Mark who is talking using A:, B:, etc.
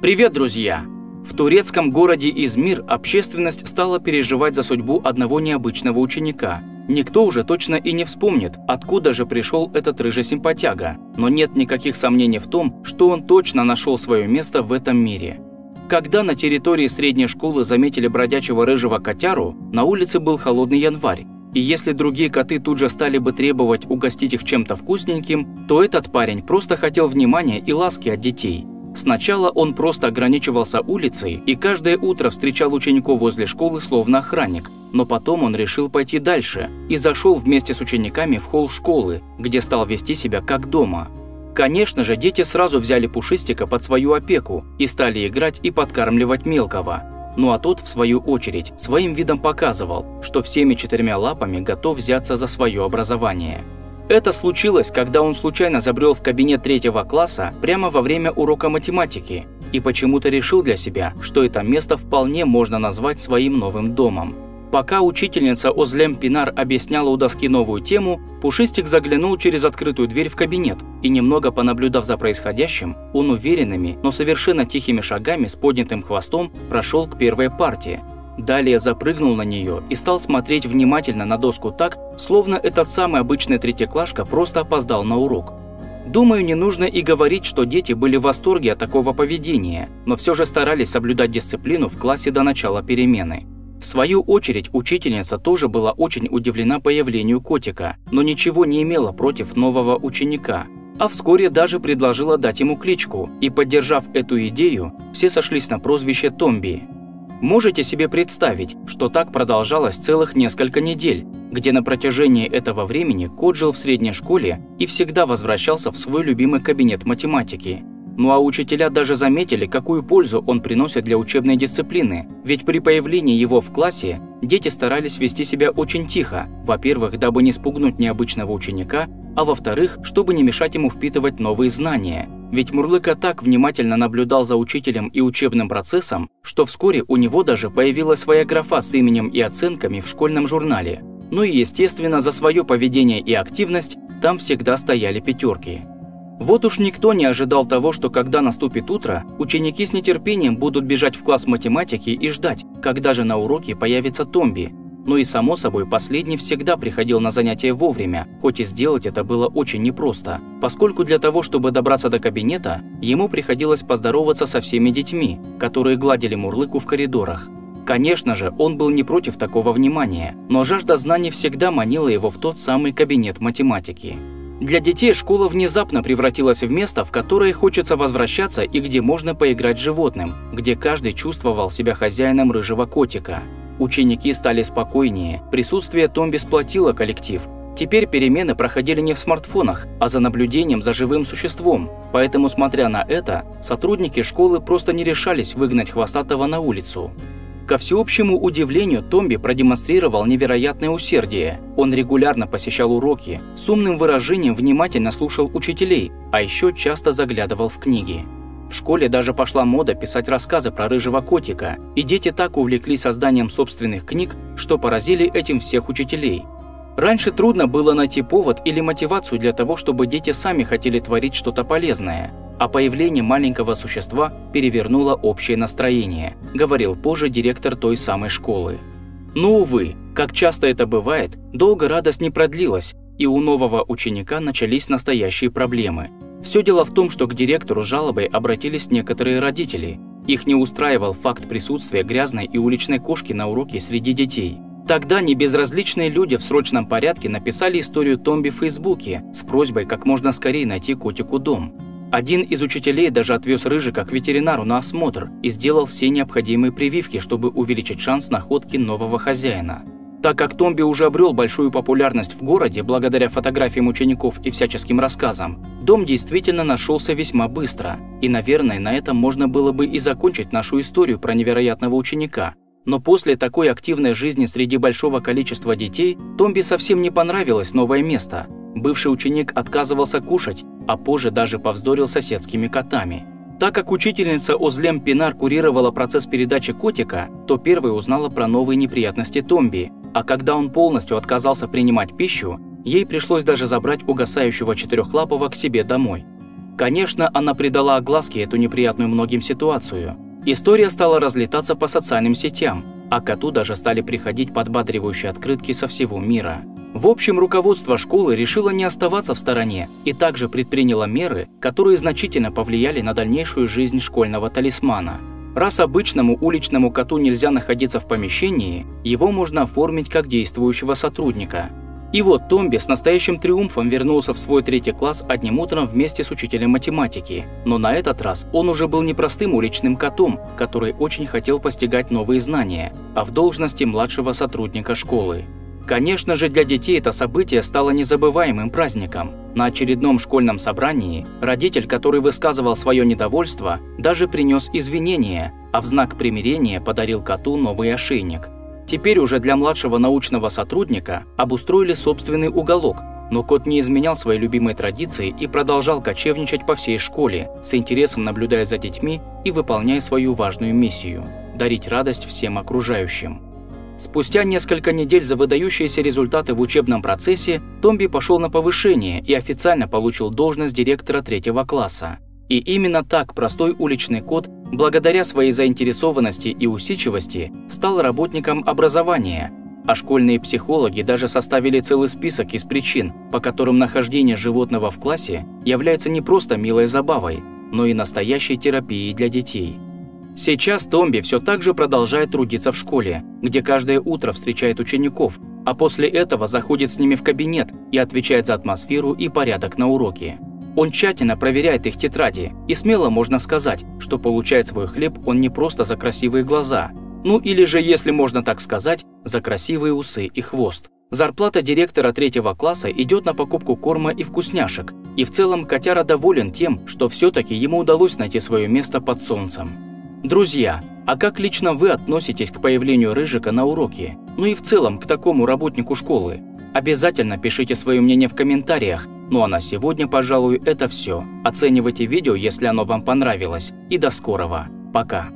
A: Привет, друзья! В турецком городе Измир общественность стала переживать за судьбу одного необычного ученика. Никто уже точно и не вспомнит, откуда же пришел этот рыжий симпатяга, но нет никаких сомнений в том, что он точно нашел свое место в этом мире. Когда на территории средней школы заметили бродячего рыжего котяру, на улице был холодный январь, и если другие коты тут же стали бы требовать угостить их чем-то вкусненьким, то этот парень просто хотел внимания и ласки от детей – Сначала он просто ограничивался улицей и каждое утро встречал учеников возле школы словно охранник, но потом он решил пойти дальше и зашел вместе с учениками в холл школы, где стал вести себя как дома. Конечно же, дети сразу взяли Пушистика под свою опеку и стали играть и подкармливать мелкого. Ну а тот, в свою очередь, своим видом показывал, что всеми четырьмя лапами готов взяться за свое образование. Это случилось, когда он случайно забрел в кабинет третьего класса прямо во время урока математики и почему-то решил для себя, что это место вполне можно назвать своим новым домом. Пока учительница Озлем Пинар объясняла у доски новую тему, Пушистик заглянул через открытую дверь в кабинет и, немного понаблюдав за происходящим, он уверенными, но совершенно тихими шагами с поднятым хвостом прошел к первой партии, Далее запрыгнул на нее и стал смотреть внимательно на доску так, словно этот самый обычный третьеклашка просто опоздал на урок. Думаю, не нужно и говорить, что дети были в восторге от такого поведения, но все же старались соблюдать дисциплину в классе до начала перемены. В свою очередь, учительница тоже была очень удивлена появлению котика, но ничего не имела против нового ученика, а вскоре даже предложила дать ему кличку, и поддержав эту идею, все сошлись на прозвище Томби. Можете себе представить, что так продолжалось целых несколько недель, где на протяжении этого времени кот жил в средней школе и всегда возвращался в свой любимый кабинет математики. Ну а учителя даже заметили, какую пользу он приносит для учебной дисциплины, ведь при появлении его в классе дети старались вести себя очень тихо, во-первых, дабы не спугнуть необычного ученика, а во-вторых, чтобы не мешать ему впитывать новые знания – ведь Мурлыка так внимательно наблюдал за учителем и учебным процессом, что вскоре у него даже появилась своя графа с именем и оценками в школьном журнале. Ну и естественно, за свое поведение и активность там всегда стояли пятерки. Вот уж никто не ожидал того, что когда наступит утро, ученики с нетерпением будут бежать в класс математики и ждать, когда же на уроке появится Томби, но и само собой последний всегда приходил на занятия вовремя, хоть и сделать это было очень непросто, поскольку для того, чтобы добраться до кабинета, ему приходилось поздороваться со всеми детьми, которые гладили Мурлыку в коридорах. Конечно же, он был не против такого внимания, но жажда знаний всегда манила его в тот самый кабинет математики. Для детей школа внезапно превратилась в место, в которое хочется возвращаться и где можно поиграть с животным, где каждый чувствовал себя хозяином рыжего котика. Ученики стали спокойнее, присутствие Томби сплотило коллектив. Теперь перемены проходили не в смартфонах, а за наблюдением за живым существом. Поэтому, смотря на это, сотрудники школы просто не решались выгнать хвостатого на улицу. Ко всеобщему удивлению, Томби продемонстрировал невероятное усердие. Он регулярно посещал уроки, с умным выражением внимательно слушал учителей, а еще часто заглядывал в книги. В школе даже пошла мода писать рассказы про рыжего котика, и дети так увлеклись созданием собственных книг, что поразили этим всех учителей. Раньше трудно было найти повод или мотивацию для того, чтобы дети сами хотели творить что-то полезное, а появление маленького существа перевернуло общее настроение, говорил позже директор той самой школы. Но, увы, как часто это бывает, долго радость не продлилась, и у нового ученика начались настоящие проблемы – все дело в том, что к директору жалобой обратились некоторые родители. Их не устраивал факт присутствия грязной и уличной кошки на уроке среди детей. Тогда небезразличные люди в срочном порядке написали историю Томби в Фейсбуке с просьбой как можно скорее найти котику дом. Один из учителей даже отвез Рыжика к ветеринару на осмотр и сделал все необходимые прививки, чтобы увеличить шанс находки нового хозяина. Так как Томби уже обрел большую популярность в городе благодаря фотографиям учеников и всяческим рассказам, дом действительно нашелся весьма быстро. И, наверное, на этом можно было бы и закончить нашу историю про невероятного ученика. Но после такой активной жизни среди большого количества детей, Томби совсем не понравилось новое место. Бывший ученик отказывался кушать, а позже даже повздорил соседскими котами. Так как учительница Озлем Пинар курировала процесс передачи котика, то первой узнала про новые неприятности Томби, а когда он полностью отказался принимать пищу, ей пришлось даже забрать угасающего четырехлапого к себе домой. Конечно, она придала огласке эту неприятную многим ситуацию. История стала разлетаться по социальным сетям, а коту даже стали приходить подбадривающие открытки со всего мира. В общем, руководство школы решило не оставаться в стороне и также предприняло меры, которые значительно повлияли на дальнейшую жизнь школьного талисмана. Раз обычному уличному коту нельзя находиться в помещении, его можно оформить как действующего сотрудника. И вот Томби с настоящим триумфом вернулся в свой третий класс одним утром вместе с учителем математики. Но на этот раз он уже был не простым уличным котом, который очень хотел постигать новые знания, а в должности младшего сотрудника школы. Конечно же, для детей это событие стало незабываемым праздником. На очередном школьном собрании родитель, который высказывал свое недовольство, даже принес извинения, а в знак примирения подарил коту новый ошейник – Теперь уже для младшего научного сотрудника обустроили собственный уголок, но кот не изменял своей любимой традиции и продолжал кочевничать по всей школе, с интересом наблюдая за детьми и выполняя свою важную миссию – дарить радость всем окружающим. Спустя несколько недель за выдающиеся результаты в учебном процессе Томби пошел на повышение и официально получил должность директора третьего класса. И именно так простой уличный кот, благодаря своей заинтересованности и усидчивости, стал работником образования, а школьные психологи даже составили целый список из причин, по которым нахождение животного в классе является не просто милой забавой, но и настоящей терапией для детей. Сейчас Томби все так же продолжает трудиться в школе, где каждое утро встречает учеников, а после этого заходит с ними в кабинет и отвечает за атмосферу и порядок на уроке. Он тщательно проверяет их тетради, и смело можно сказать, что получает свой хлеб он не просто за красивые глаза, ну или же, если можно так сказать, за красивые усы и хвост. Зарплата директора третьего класса идет на покупку корма и вкусняшек, и в целом котяра доволен тем, что все-таки ему удалось найти свое место под солнцем. Друзья, а как лично вы относитесь к появлению Рыжика на уроке? Ну и в целом к такому работнику школы? Обязательно пишите свое мнение в комментариях, ну а на сегодня, пожалуй, это все. Оценивайте видео, если оно вам понравилось. И до скорого. Пока.